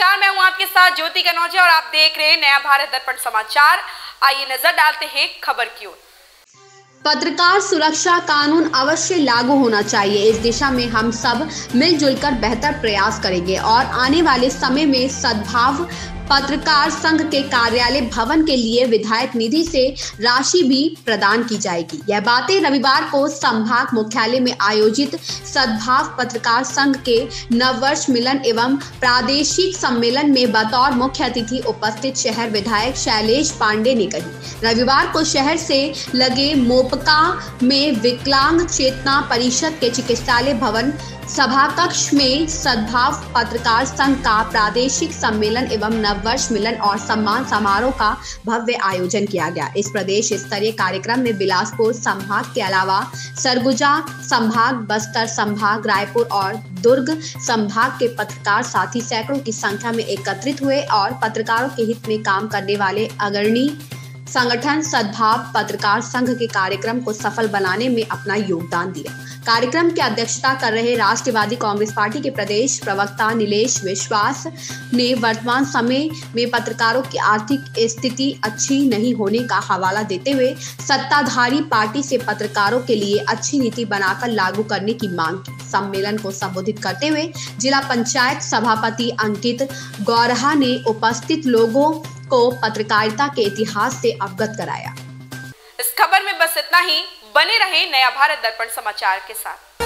नमस्कार, मैं हूँ आपके साथ ज्योति कनौजिया और आप देख रहे हैं नया भारत दर्पण समाचार। आइए नज़र डालते हैं खबर की ओर। पत्रकार सुरक्षा कानून अवश्य लागू होना चाहिए। इस दिशा में हम सब मिलजुल कर बेहतर प्रयास करेंगे और आने वाले समय में सद्भाव पत्रकार संघ के कार्यालय भवन के लिए विधायक निधि से राशि भी प्रदान की जाएगी। यह बातें रविवार को संभाग मुख्यालय में आयोजित सद्भाव पत्रकार संघ के नववर्ष मिलन एवं प्रादेशिक सम्मेलन में बतौर मुख्य अतिथि उपस्थित शहर विधायक शैलेश पांडे ने कही। रविवार को शहर से लगे मोपका में विकलांग चेतना परिषद के चिकित्सालय भवन सभा कक्ष में सद्भाव पत्रकार संघ का प्रादेशिक सम्मेलन एवं नववर्ष मिलन और सम्मान समारोह का भव्य आयोजन किया गया। इस प्रदेश स्तरीय कार्यक्रम में बिलासपुर संभाग के अलावा सरगुजा संभाग, बस्तर संभाग, रायपुर और दुर्ग संभाग के पत्रकार साथी सैकड़ों की संख्या में एकत्रित हुए और पत्रकारों के हित में काम करने वाले अग्रणी संगठन सद्भाव पत्रकार संघ के कार्यक्रम को सफल बनाने में अपना योगदान दिया। कार्यक्रम की अध्यक्षता कर रहे राष्ट्रवादी कांग्रेस पार्टी के प्रदेश प्रवक्ता नीलेश विश्वास ने वर्तमान समय में पत्रकारों की आर्थिक स्थिति अच्छी नहीं होने का हवाला देते हुए सत्ताधारी पार्टी से पत्रकारों के लिए अच्छी नीति बनाकर लागू करने की मांग की। सम्मेलन को संबोधित करते हुए जिला पंचायत सभापति अंकित गौरहा ने उपस्थित लोगों को पत्रकारिता के इतिहास से अवगत कराया। इस खबर में बस इतना ही। बने रहे नया भारत दर्पण समाचार के साथ।